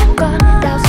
em xưa Đào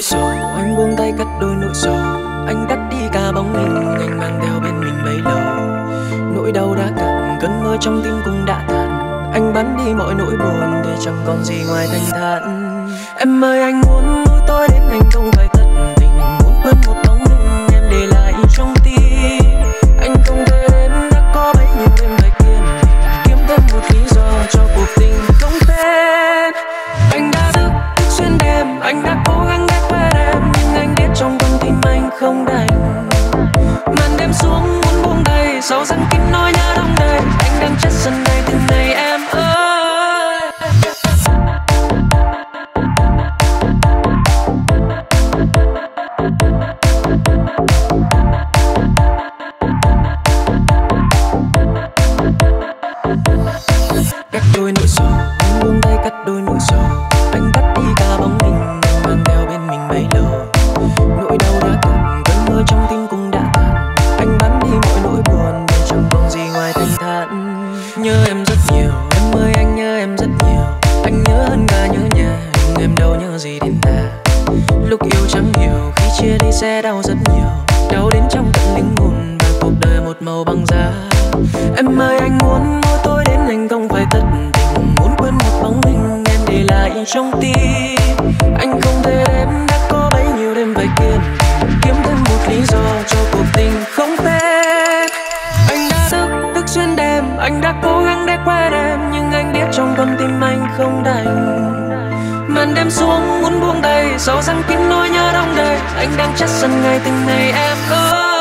nỗi sầu anh buông tay cắt đôi nỗi sầu anh cắt đi cả bóng hình, anh mang theo bên mình bấy lâu nỗi đau đã cạn, cơn mưa trong tim cũng đã tàn anh bắn đi mọi nỗi buồn, để chẳng còn gì ngoài thanh thản. Em ơi, anh muốn mỗi tối đến anh không đây sẽ đau rất nhiều. Đau đến trong tận linh hồn Và cuộc đời một màu băng giá. Em ơi, anh muốn mua tôi đến anh không phải tất tình. Muốn quên một bóng hình em để lại trong tim. Em xuống muốn buông tay, sầu răng kín nỗi nhớ đông đầy. Anh đang chất dần ngày từng ngày em ơi.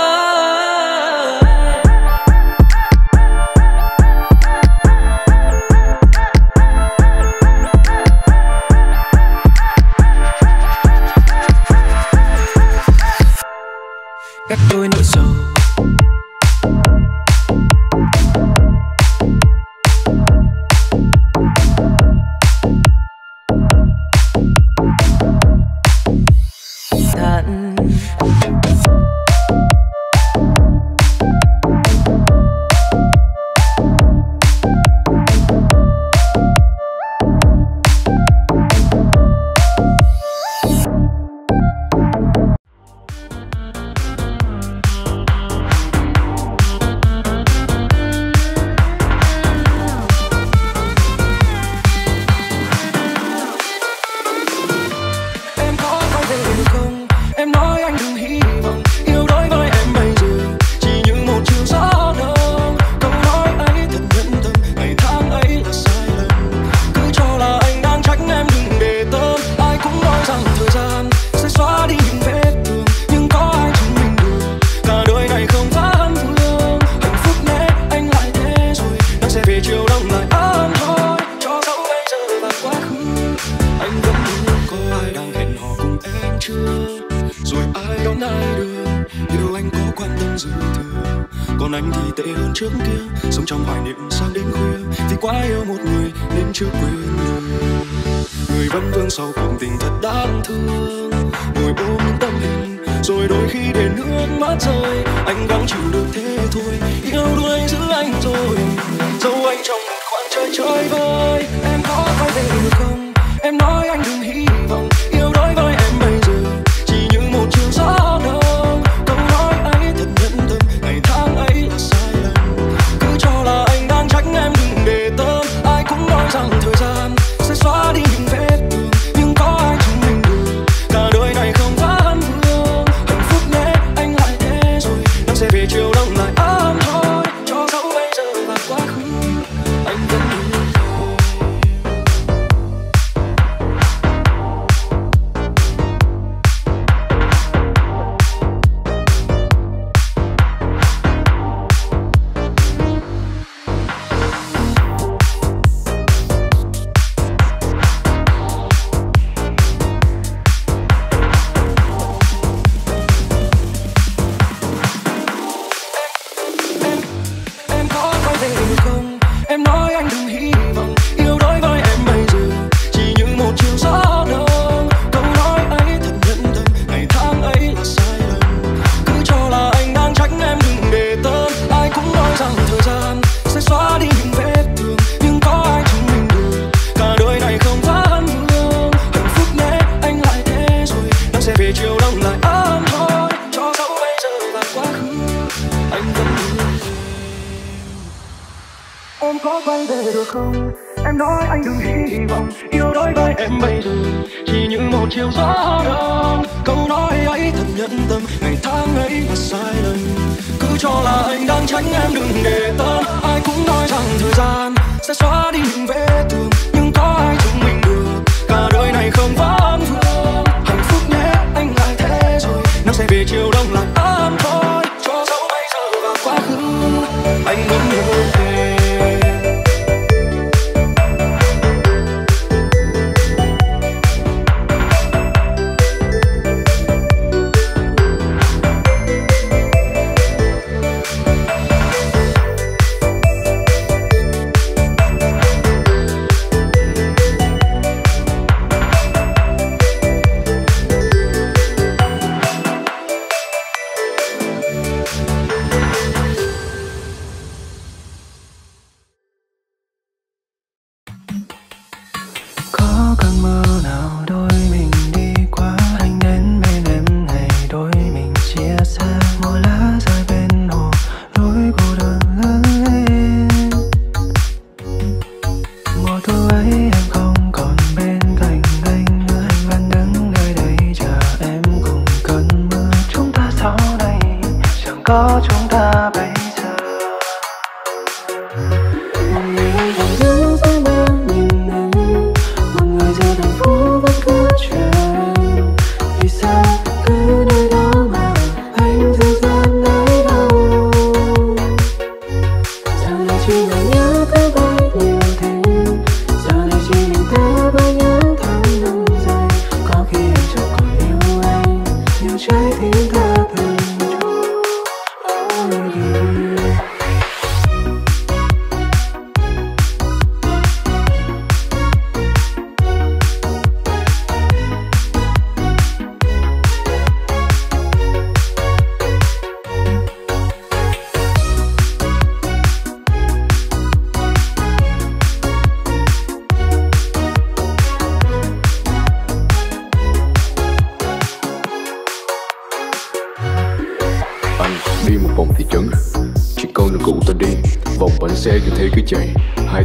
Não sei ver teu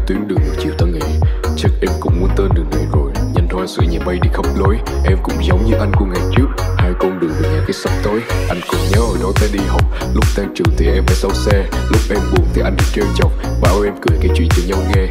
tuyến đường chiều ta ngày chắc em cũng muốn tên đường này rồi. Nhanh hoa sữa nhẹ bay đi khắp lối. Em cũng giống như anh của ngày trước. Hai con đường về nhà cái sắp tối anh cũng nhớ hồi đó ta đi học. Lúc tan trường thì em phải sau xe. Lúc em buồn thì anh đi trêu chọc. Bảo em cười cái chuyện cho nhau nghe.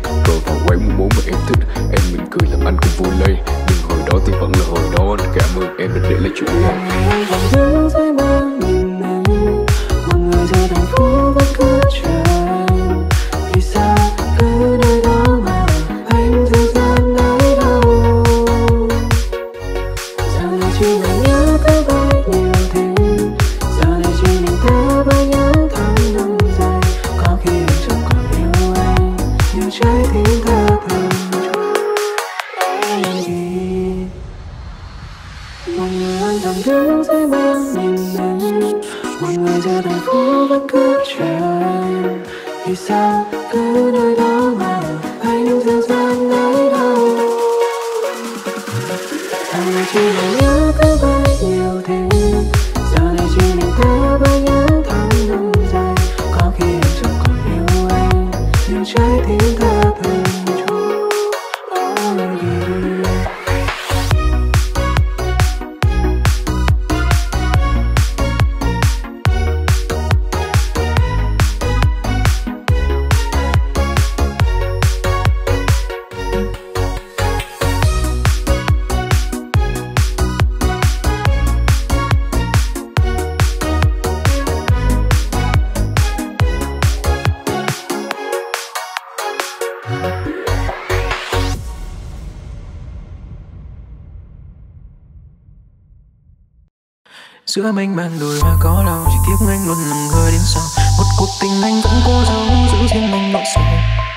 giữa mênh bàn đùi hoa có đau, chỉ tiếc anh luôn nằm ngơ đến sau. Một cuộc tình anh vẫn cố giấu giữ riêng anh nỗi sầu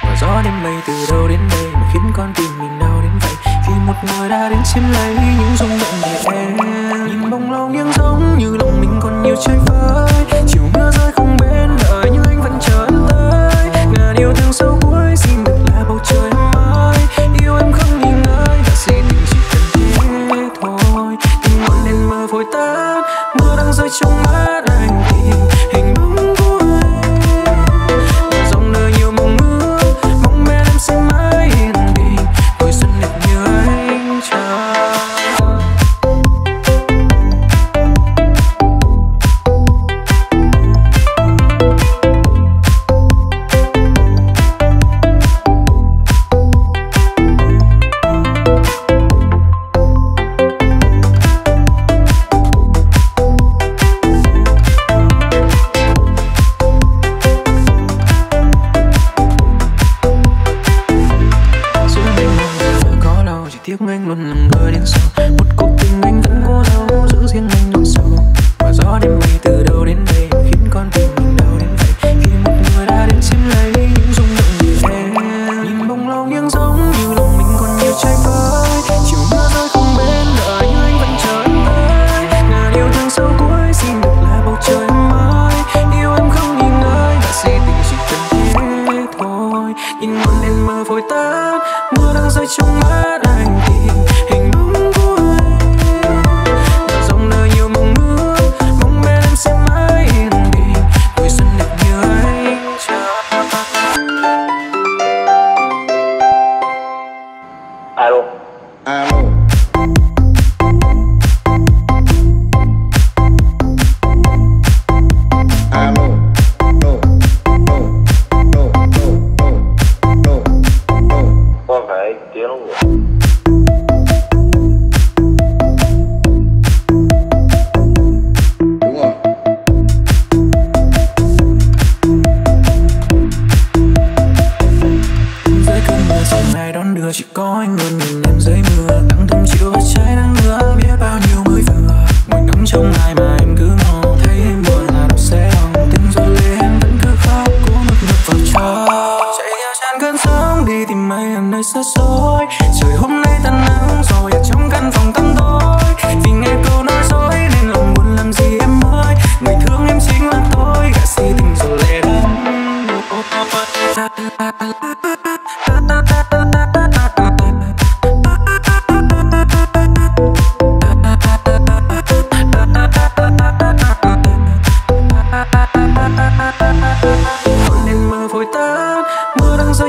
và gió đêm bay từ đâu đến đây mà khiến con tim mình đau đến vậy? Vì một người đã đến chiếm lấy những In ngọn đèn mờ vội tắt mưa đang rơi trong mắt anh.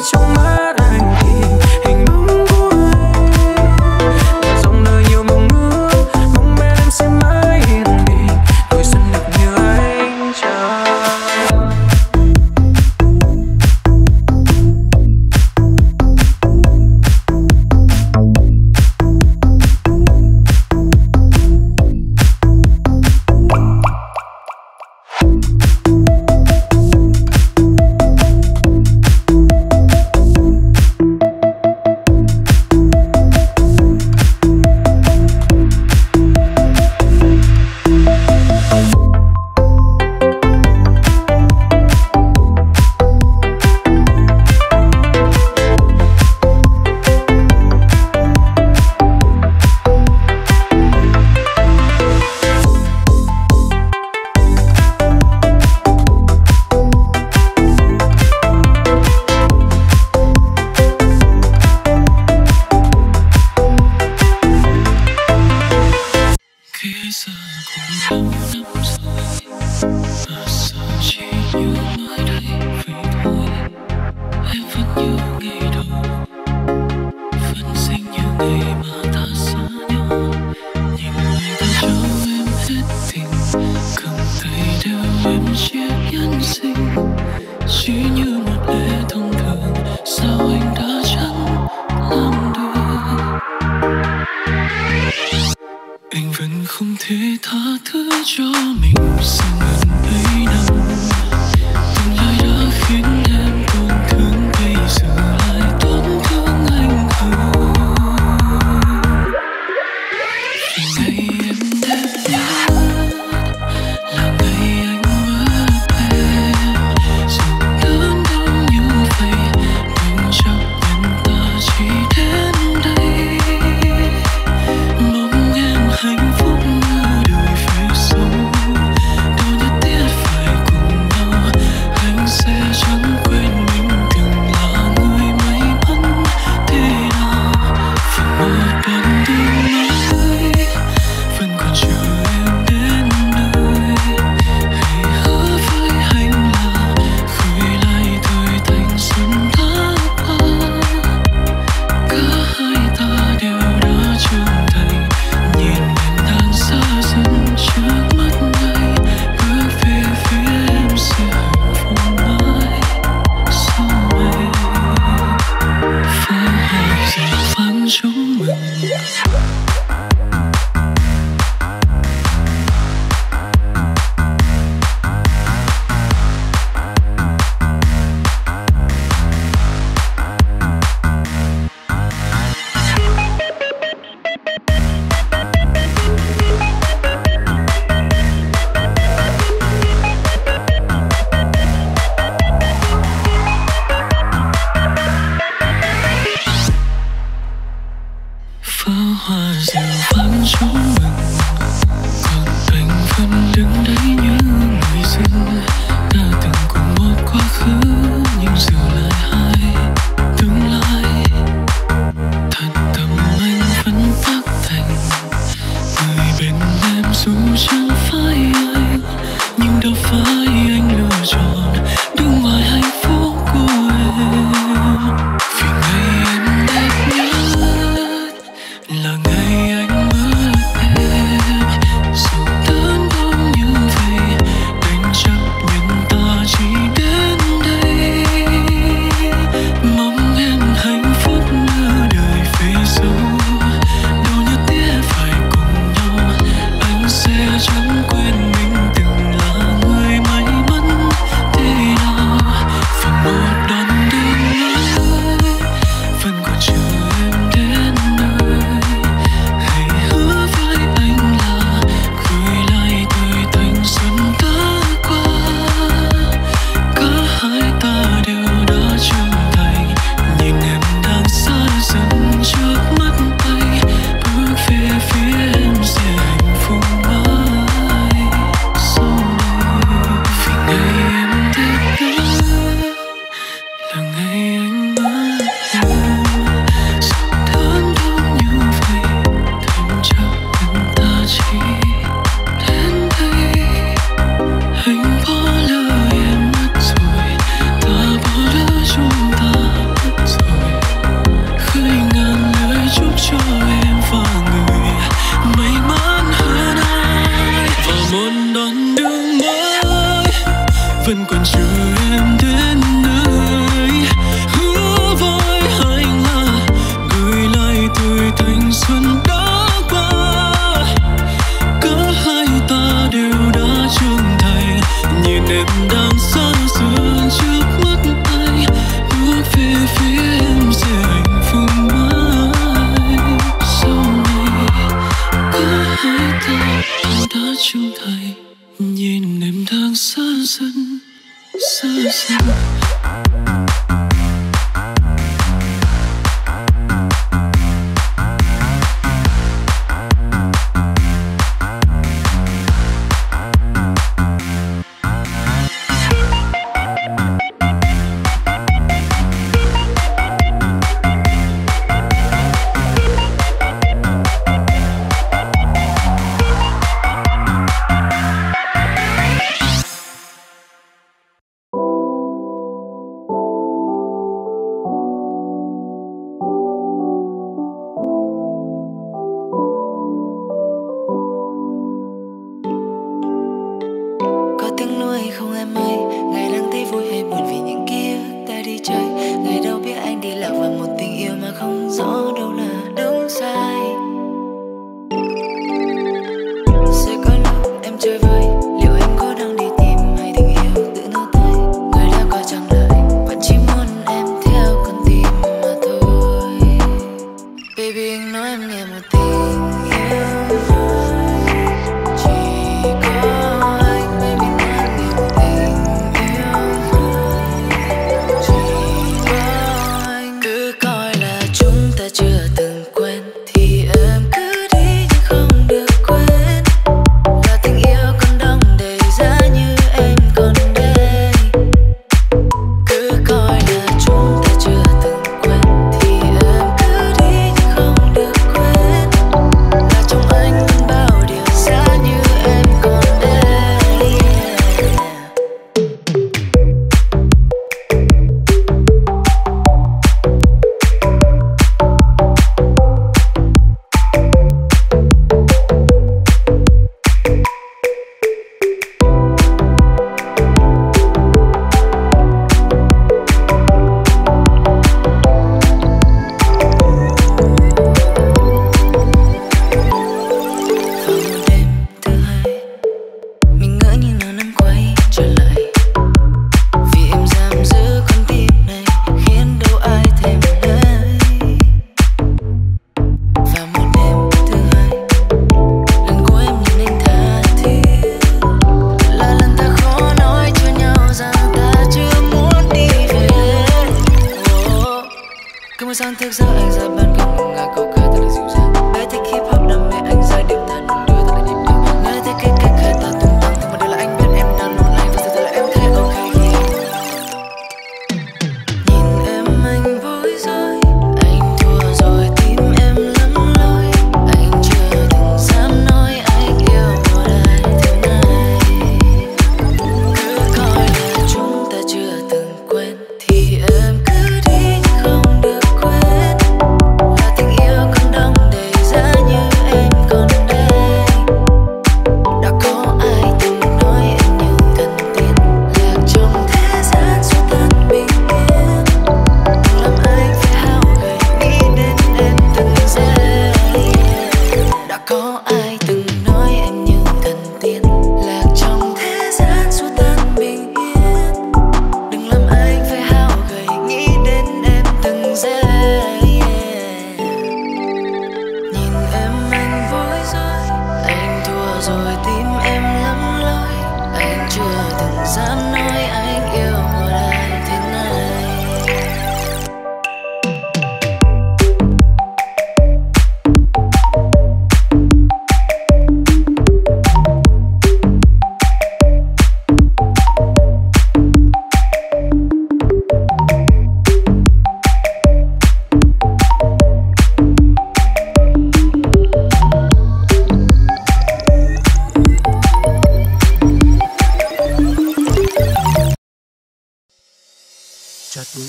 Show your mind. Russian.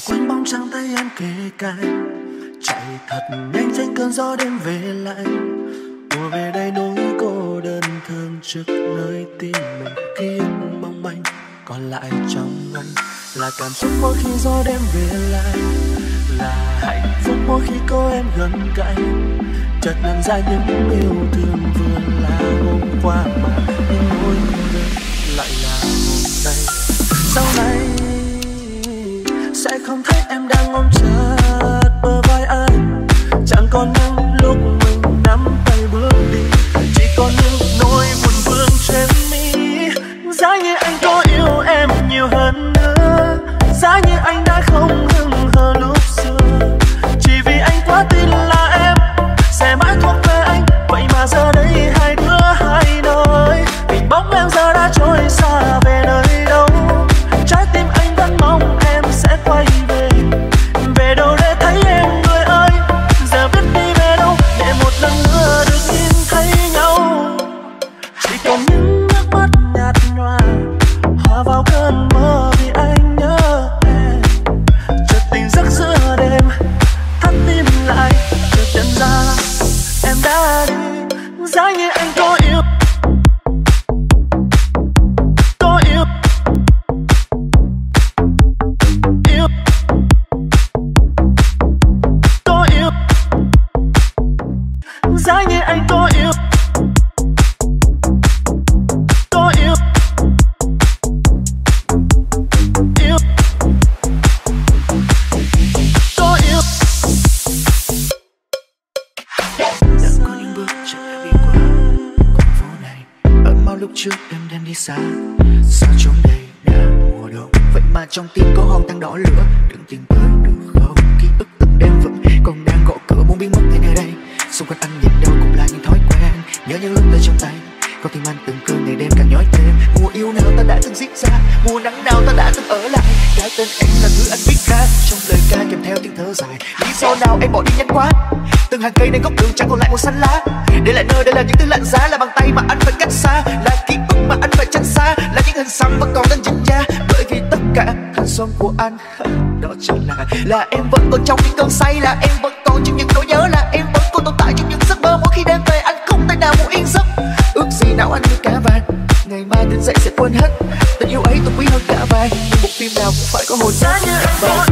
quanh bóng trăng tay em kề cạnh chạy thật nhanh tránh cơn gió đêm về lạnh mùa về đây núi cô đơn thương trước nơi tim mình kiên mong manh còn lại trong anh là cảm xúc mỗi khi gió đêm về lại. Là hạnh phúc mỗi khi có em gần cạnh. Chợt nhận ra những yêu thương vừa là hôm qua mà những nỗi nhớ lại là hôm nay. Sau này sẽ không thấy em đang ôm chặt bờ vai anh. Chẳng còn những lúc mình nắm tay bước đi, chỉ còn những 好歌。hơn hết. Tình yêu ấy tôi quý hơn cả vàng một phim nào cũng phải có hồn nhiên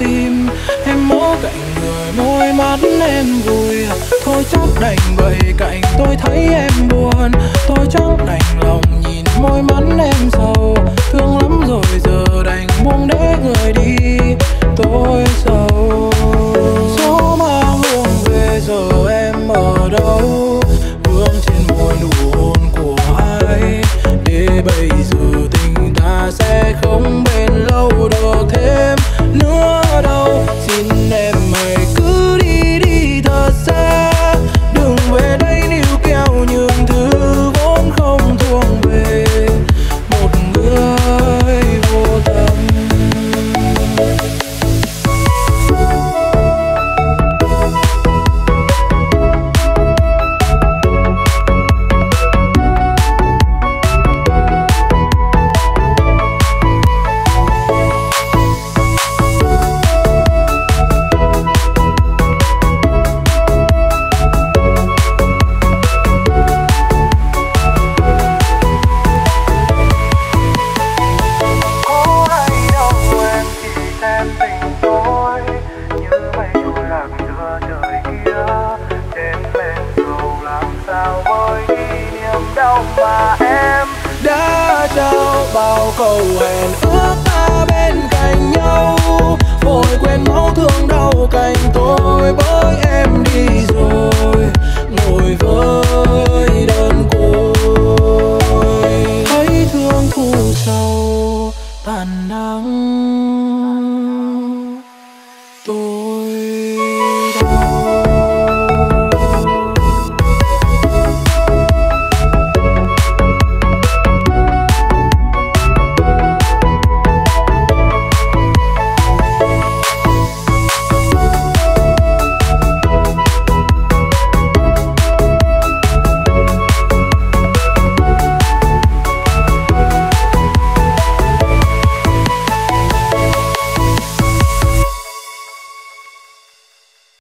dem